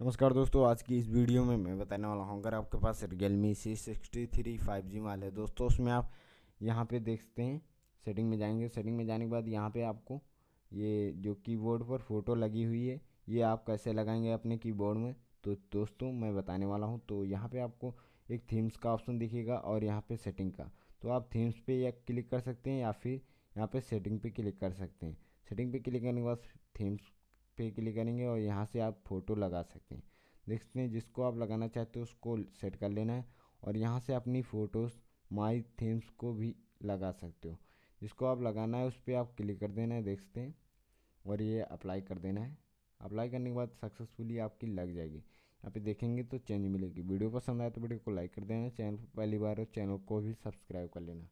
नमस्कार दोस्तों, आज की इस वीडियो में मैं बताने वाला हूँ, अगर आपके पास Realme C sixty three five G माल है, दोस्तों, उसमें आप यहाँ पे देख सकते हैं सेटिंग में जाएँगे। सेटिंग में जाने के बाद यहाँ पे आपको ये जो कीबोर्ड पर फ़ोटो लगी हुई है, ये आप कैसे लगाएँगे अपने कीबोर्ड में तो दोस्तों, मैं बताने वाला हूँ। तो यहाँ पर आपको एक थीम्स का ऑप्शन दिखेगा और यहाँ पर सेटिंग का। तो आप थीम्स पर या क्लिक कर सकते हैं या फिर यहाँ पर सेटिंग पर क्लिक कर सकते हैं। सेटिंग पर क्लिक करने के बाद थीम्स पे क्लिक करेंगे और यहाँ से आप फ़ोटो लगा सकते हैं। देख सकते हैं, जिसको आप लगाना चाहते हो उसको सेट कर लेना है और यहाँ से अपनी फ़ोटोज़ माई थीम्स को भी लगा सकते हो। जिसको आप लगाना है उस पर आप क्लिक कर देना है, देख सकते हैं। और ये अप्लाई कर देना है। अप्लाई करने के बाद सक्सेसफुली आपकी लग जाएगी। यहाँ पे देखेंगे तो चेंज मिलेगी। वीडियो पसंद आए तो वीडियो को लाइक कर देना, चैनल पहली बार हो चैनल को भी सब्सक्राइब कर लेना।